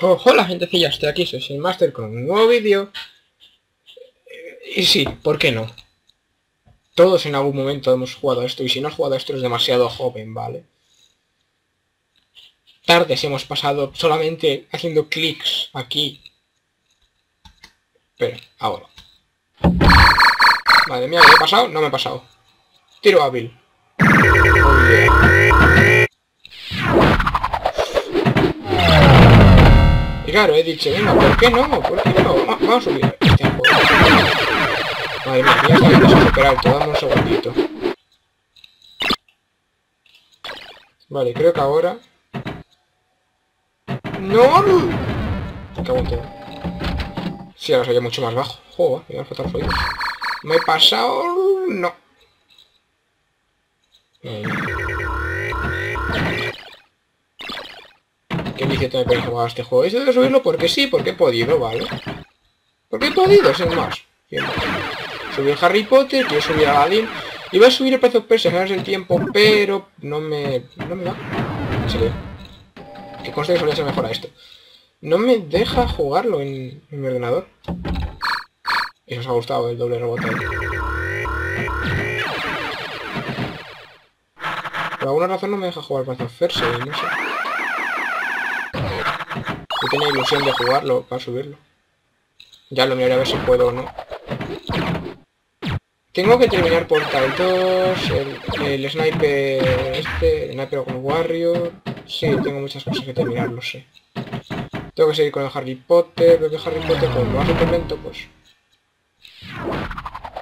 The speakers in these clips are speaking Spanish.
Oh, hola gentecilla, estoy aquí, soy el Master con un nuevo vídeo. Y sí, ¿por qué no? Todos en algún momento hemos jugado esto, y si no has jugado esto es demasiado joven, ¿vale? Tardes hemos pasado solamente haciendo clics aquí. Pero, ahora. Madre mía, ¿me he pasado? No me he pasado. Tiro hábil. Claro, he dicho, venga, ¿por qué no? ¿Por qué no? Va- Vamos a subir este juego. Madre mía, ya está super alto, dame un segundito. Vale, creo que ahora... ¡No! Me. Sí, ahora soy mucho más bajo. Joder, me a faltar los oídos. Me he pasado... No. Mía. ¿Qué vicio me parece jugar a este juego? Eso de subirlo porque sí, porque he podido, ¿vale? Porque he podido, sin más. Subí el Harry Potter, quiero subir a Aladdin. Iba a subir el Prince of Persia, el tiempo, pero no me... No me serio. Que conste que solía ser mejor a esto. No me deja jugarlo en, mi ordenador. Eso os ha gustado, el doble rebote. Por alguna razón no me deja jugar Prince of y no sé. Tenía ilusión de jugarlo para subirlo. Ya lo miraré a ver si puedo o no. Tengo que terminar Portal 2, el, el Sniper este, el Sniper con Warrior. Sí, tengo muchas cosas que terminar, lo sé. Tengo que seguir con el Harry Potter, pero que Harry Potter como va súper lento, pues...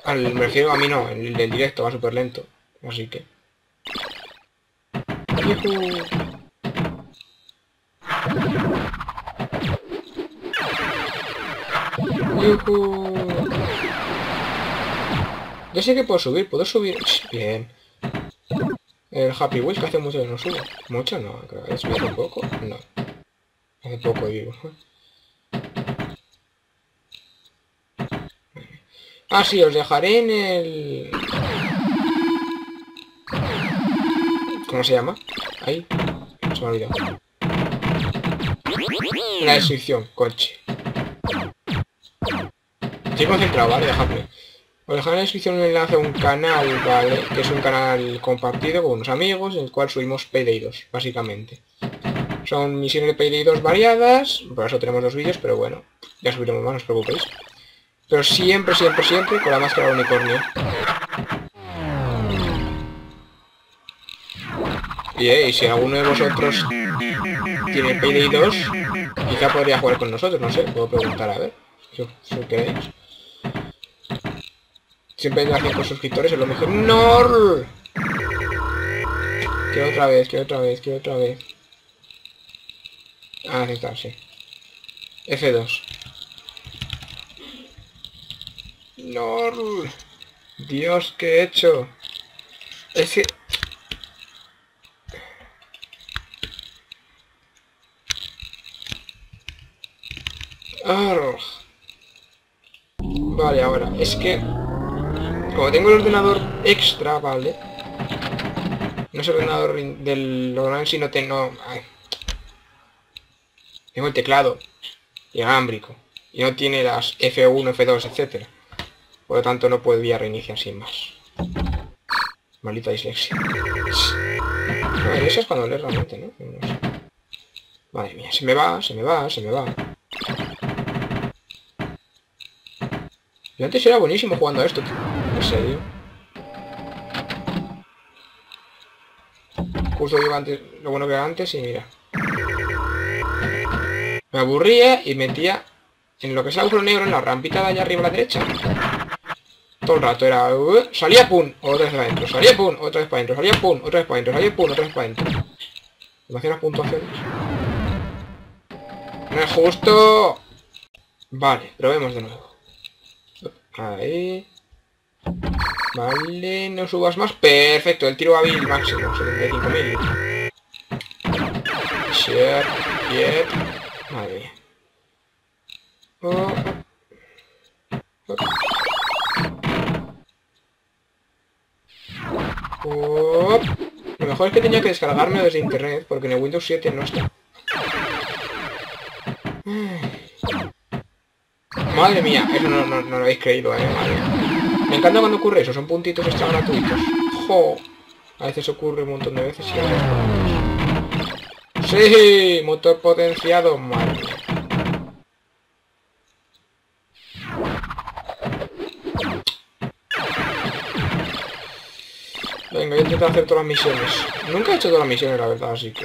Al, me refiero a mí no, el del directo va súper lento. Así que... ¡Yujú! ¡Yujú! Ya sé que puedo subir, puedo subir. Bien. El Happy Wheels que hace mucho que no subo. Mucho no, creo es bien un poco. No. Hace poco digo. Ah, sí, os dejaré en el... ¿Cómo se llama? Ahí. Se me ha olvidado. En la descripción, coche. Estoy concentrado, ¿vale? Dejadme. Os dejaré en la descripción un enlace a un canal, ¿vale? Que es un canal compartido con unos amigos, en el cual subimos Payday 2, básicamente. Son misiones de Payday 2 variadas, por eso tenemos dos vídeos, pero bueno, ya subiremos más, no os preocupéis. Pero siempre, siempre, siempre con la máscara de unicornio. Y, eh, si alguno de vosotros tiene Payday 2, quizá podría jugar con nosotros, no sé, puedo preguntar a ver, si queréis. Siempre hay 5 suscriptores, es lo mejor. ¡No! Que otra vez, que otra vez, que otra vez. Ah, aceptar, sí. F2. ¡No! Dios, ¿qué he hecho? Es que... Ah. Vale, ahora, es que... Como tengo el ordenador extra, ¿vale? No es el ordenador del ordenador en sí, no tengo... Tengo el teclado inalámbrico. Y no tiene las F1, F2, etcétera. Por lo tanto no podía reiniciar sin más. Maldita dislexia. A ver, eso es cuando lees realmente, ¿no? No. Madre mía, se me va, se me va, se me va. Yo antes era buenísimo jugando a esto, tío. Serio. Justo yo antes, lo bueno que antes y mira. Me aburría y metía en lo que es el agujero negro en la rampita de allá arriba a la derecha. Todo el rato era... salía pum, otra vez para adentro, salía pum, otra vez para adentro, salía pum, otra vez para adentro, salía pum, otra vez para adentro. ¿Me hacían las puntuaciones? No es justo. Vale, probemos de nuevo. Ahí. Vale, no subas más. Perfecto, el tiro hábil máximo, 75.000. Share, yet. Madre mía. Oh. Lo mejor es que tenía que descargarme desde internet, porque en el Windows 7 no está. Madre mía, eso no, no, no lo habéis creído, eh, madre. Me encanta cuando ocurre eso, son puntitos extra gratuitos. ¡Jo! A veces ocurre un montón de veces y. ¡Sí! Motor potenciado, madre. Venga, voy a intentar hacer todas las misiones. Nunca he hecho todas las misiones, la verdad, así que...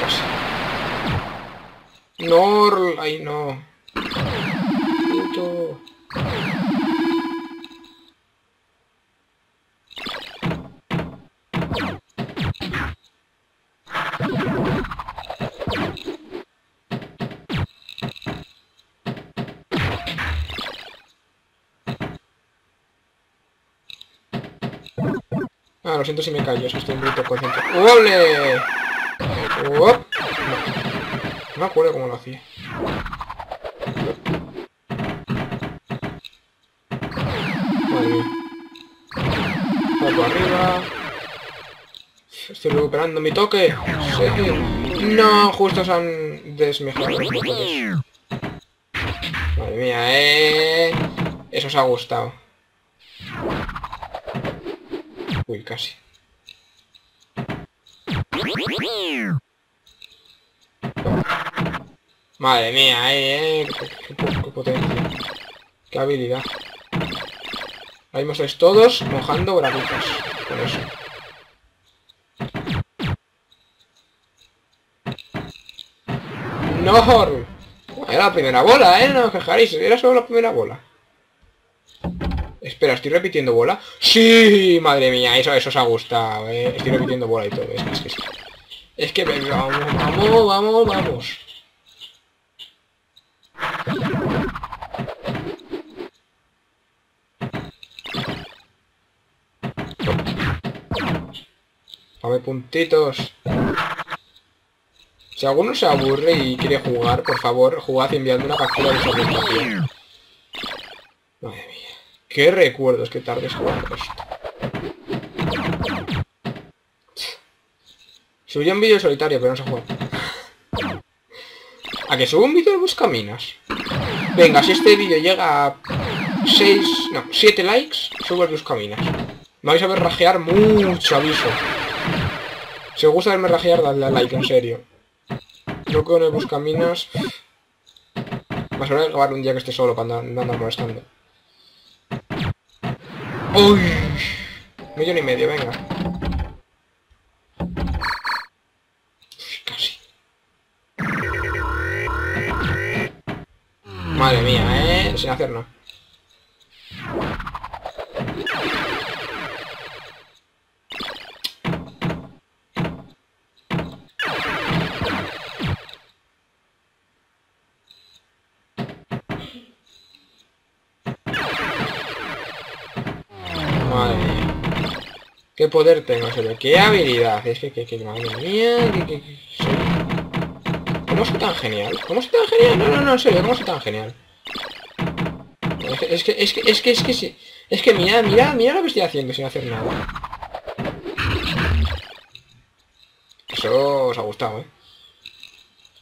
Casi. No, ay no. Puto. Ah, lo siento si me callo, es que estoy un poquito concentrado. ¡Ole! ¡Uop! No. no me acuerdo cómo lo hacía. Salto arriba. Estoy recuperando mi toque. Sí. No, justo se han motores. Madre mía, eh. Eso os ha gustado. Casi. Madre mía, eh, eh. Qué, potencia. Qué habilidad. Ahí me sois todos mojando bravitas. Con eso. ¡No! Era la primera bola, ¿eh? No os quejaréis. Era solo la primera bola. Espera, ¿estoy repitiendo bola? ¡Sí! Madre mía, eso, eso os ha gustado, ¿eh? Estoy repitiendo bola y todo. Es que, es que. Es que venga, vamos, vamos, vamos, vamos. Dame puntitos. Si alguno se aburre y quiere jugar, por favor, jugad enviando una captura de su. Qué recuerdos que tardes jugando esto. Subí un vídeo solitario, pero no sé jugar. ¿A que subo un vídeo de Buscaminas? Venga, si este vídeo llega a 6, no, 7 likes, subo el Buscaminas. Me vais a ver rajear mucho aviso. Si os gusta verme rajear, dadle a like, en serio. Yo con el Buscaminas... Más de grabar un día que esté solo para andar, andar molestando. ¡Uy! Millón y medio, venga. Casi. Madre mía, ¿eh? Sin hacer nada. Qué poder tengo, en serio. Qué habilidad. Es que, que, que madre mía. Que, que, que. ¿Cómo soy tan genial? ¿Cómo soy tan genial? No, no, no, en serio. ¿Cómo soy tan genial? Es que, es que, es que, es que, es que. Es que mira, mira, mira lo que estoy haciendo sin hacer nada. Eso os ha gustado, ¿eh?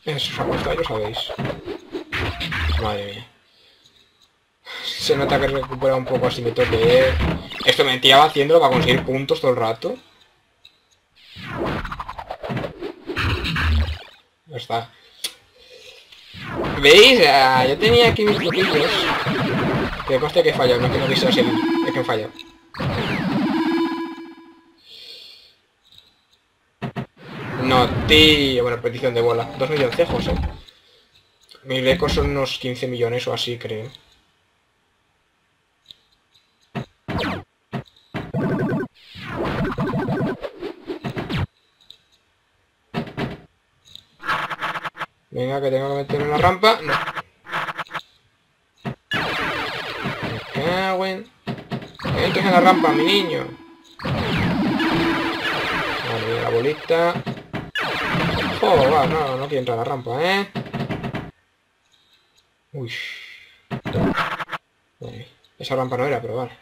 Eso os ha gustado, ya lo sabéis. Madre mía. Se nota que recupera un poco así me toque. ¿eh? Esto me tiraba haciéndolo para conseguir puntos todo el rato. Ya está. ¿Veis? Ah, yo tenía aquí mis truquillos. Que conste que he fallado, no es que no seguir. Es que he fallado. No, tío. Bueno, petición de bola. Dos milloncejos, eh. Mis récords son unos 15 millones o así, creo. Venga, que tengo que meter en la rampa. No. Me cago en... Entres en la rampa, mi niño. Vale, la bolita. Oh, va, no, no quiero entrar a la rampa, ¿eh? Uy. Esa rampa no era, pero vale.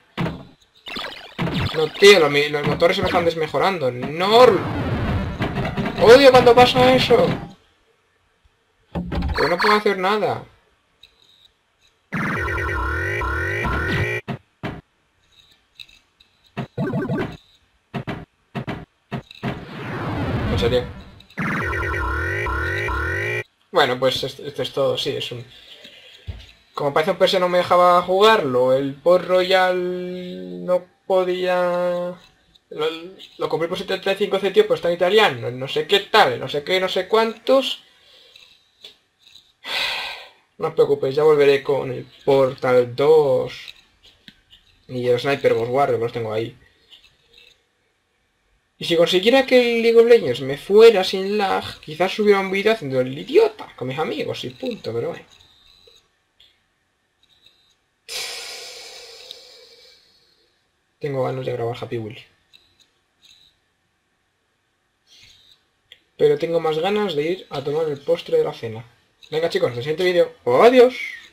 No, tío, los, los motores se me están desmejorando. ¡No! ¡Odio cuando pasa eso! Pues no puedo hacer nada. Serio. Bueno, pues esto, es todo, sí, es un... Como parece un perse no me dejaba jugarlo, el Port Royal no podía... Lo, lo compré por 75 céntimos, pues está en italiano, no sé qué tal, no sé qué, no sé cuántos. No os preocupéis, ya volveré con el Portal 2 y el Sniper Ghost Warrior, los tengo ahí. Y si consiguiera que el League of Legends me fuera sin lag, quizás subiera un vídeo haciendo el idiota con mis amigos y punto, pero bueno. Tengo ganas de grabar Happy Wheel. Pero tengo más ganas de ir a tomar el postre de la cena. Venga chicos, hasta el siguiente vídeo. ¡Adiós!